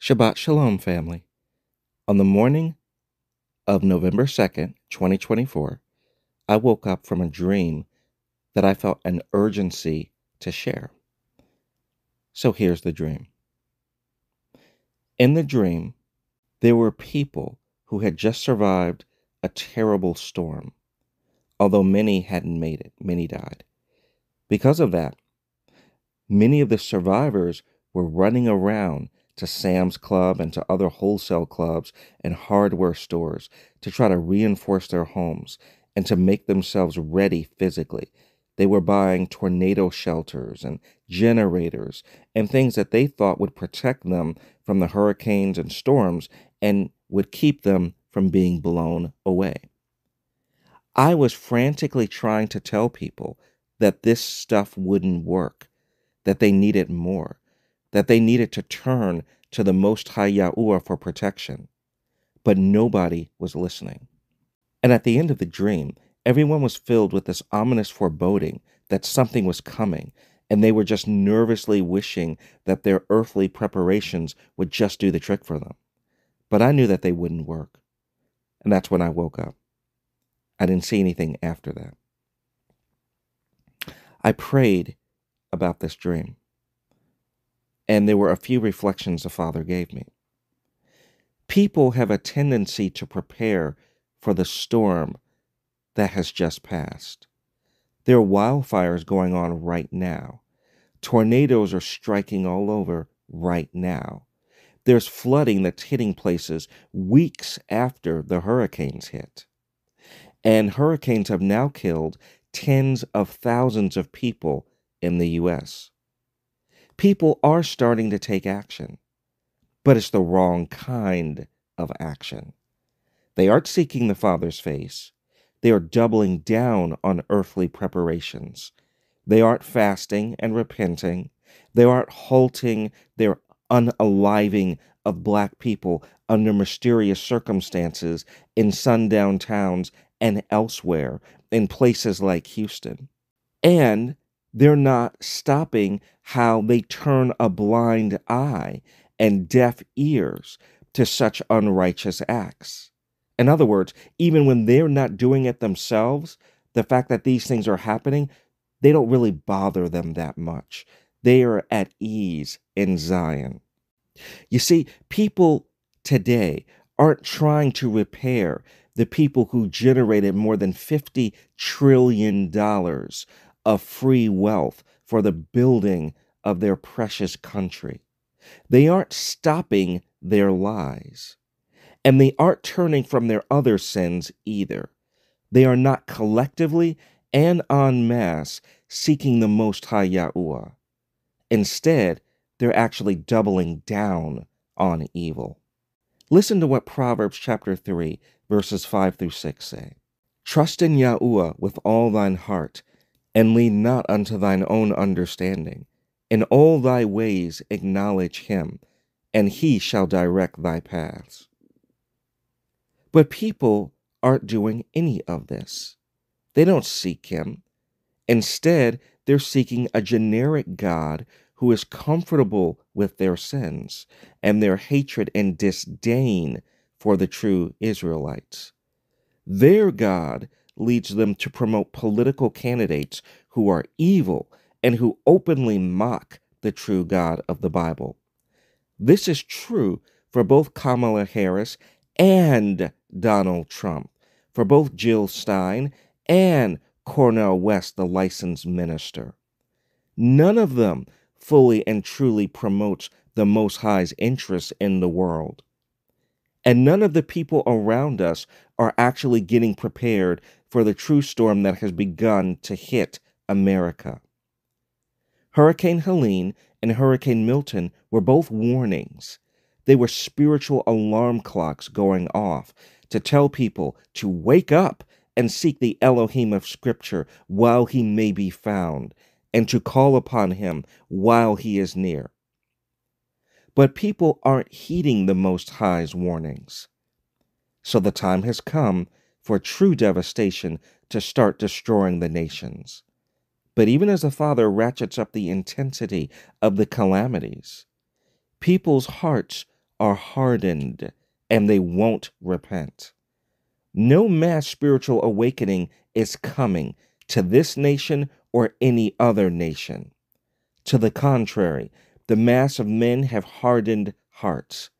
Shabbat Shalom, family. On the morning of November 2nd, 2024, I woke up from a dream that I felt an urgency to share. So here's the dream. In the dream, there were people who had just survived a terrible storm, although many hadn't made it, many died. Because of that, many of the survivors were running around to Sam's Club and to other wholesale clubs and hardware stores to try to reinforce their homes and to make themselves ready physically. They were buying tornado shelters and generators and things that they thought would protect them from the hurricanes and storms and would keep them from being blown away. I was frantically trying to tell people that this stuff wouldn't work, that they needed more, that they needed to turn to the Most High Yahuah for protection. But nobody was listening. And at the end of the dream, everyone was filled with this ominous foreboding that something was coming, and they were just nervously wishing that their earthly preparations would just do the trick for them. But I knew that they wouldn't work. And that's when I woke up. I didn't see anything after that. I prayed about this dream, and there were a few reflections the Father gave me. People have a tendency to prepare for the storm that has just passed. There are wildfires going on right now. Tornadoes are striking all over right now. There's flooding that's hitting places weeks after the hurricanes hit. And hurricanes have now killed tens of thousands of people in the U.S. People are starting to take action, but it's the wrong kind of action. They aren't seeking the Father's face. They are doubling down on earthly preparations. They aren't fasting and repenting. They aren't halting their unaliving of black people under mysterious circumstances in sundown towns and elsewhere in places like Houston. And they're not stopping how they turn a blind eye and deaf ears to such unrighteous acts. In other words, even when they're not doing it themselves, the fact that these things are happening, they don't really bother them that much. They are at ease in Zion. You see, people today aren't trying to repair the people who generated more than $50 trillion of free wealth for the building of their precious country. They aren't stopping their lies. And they aren't turning from their other sins either. They are not collectively and en masse seeking the Most High Yahuah. Instead, they're actually doubling down on evil. Listen to what Proverbs chapter 3, verses 5 through 6 say. Trust in Yahuah with all thine heart, and lean not unto thine own understanding. In all thy ways acknowledge him, and he shall direct thy paths. But people aren't doing any of this. They don't seek him. Instead, they're seeking a generic God who is comfortable with their sins and their hatred and disdain for the true Israelites. Their God leads them to promote political candidates who are evil and who openly mock the true God of the Bible. This is true for both Kamala Harris and Donald Trump, for both Jill Stein and Cornel West, the licensed minister. None of them fully and truly promotes the Most High's interests in the world. And none of the people around us are actually getting prepared for the true storm that has begun to hit America. Hurricane Helene and Hurricane Milton were both warnings. They were spiritual alarm clocks going off to tell people to wake up and seek the Elohim of Scripture while he may be found, and to call upon him while he is near. But people aren't heeding the Most High's warnings. So the time has come for true devastation to start destroying the nations. But even as the Father ratchets up the intensity of the calamities, people's hearts are hardened and they won't repent. No mass spiritual awakening is coming to this nation or any other nation. To the contrary, the mass of men have hardened hearts.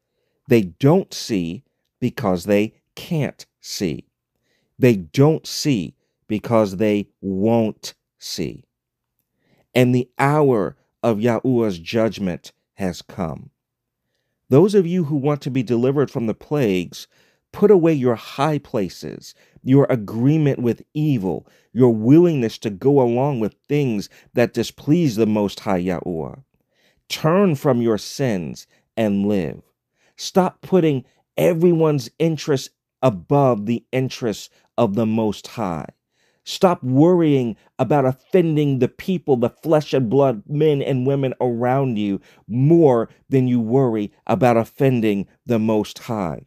They don't see because they can't see. They don't see because they won't see. And the hour of Yahuah's judgment has come. Those of you who want to be delivered from the plagues, put away your high places, your agreement with evil, your willingness to go along with things that displease the Most High Yahuah. Turn from your sins and live. Stop putting everyone's interests above the interests of the Most High. Stop worrying about offending the people, the flesh and blood men and women around you more than you worry about offending the Most High.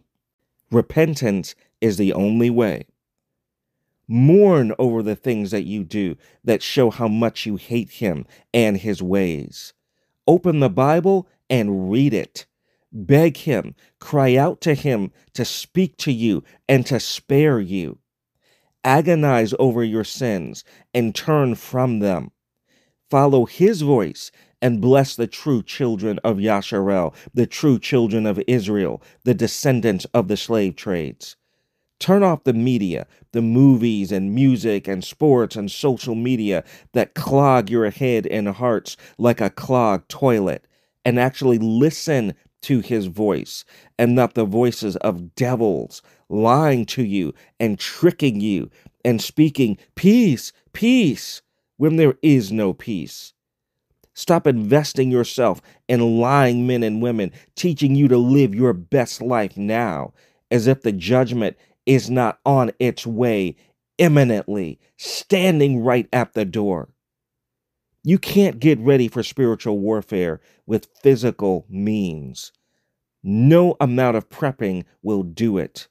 Repentance is the only way. Mourn over the things that you do that show how much you hate Him and His ways. Open the Bible and read it. Beg Him, cry out to Him to speak to you and to spare you. Agonize over your sins and turn from them. Follow His voice and bless the true children of Yasharel, the true children of Israel, the descendants of the slave trades. Turn off the media, the movies and music and sports and social media that clog your head and hearts like a clogged toilet, and actually listen to his voice and not the voices of devils lying to you and tricking you and speaking peace, peace, when there is no peace. Stop investing yourself in lying men and women, teaching you to live your best life now, as if the judgment is not on its way imminently, standing right at the door. You can't get ready for spiritual warfare with physical means. No amount of prepping will do it.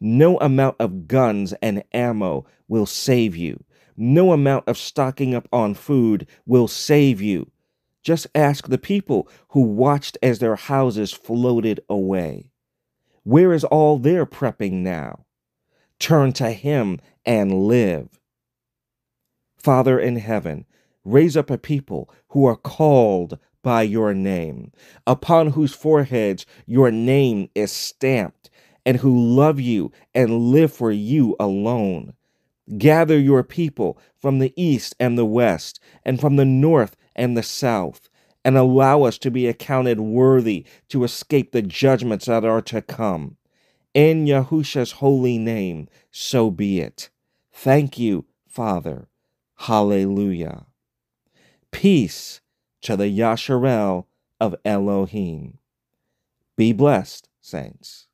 No amount of guns and ammo will save you. No amount of stocking up on food will save you. Just ask the people who watched as their houses floated away. Where is all their prepping now? Turn to Him and live. Father in heaven, raise up a people who are called by your name, upon whose foreheads your name is stamped, and who love you and live for you alone. Gather your people from the east and the west, and from the north and the south, and allow us to be accounted worthy to escape the judgments that are to come. In Yahusha's holy name, so be it. Thank you, Father. Hallelujah. Peace to the Yasharel of Elohim. Be blessed, saints.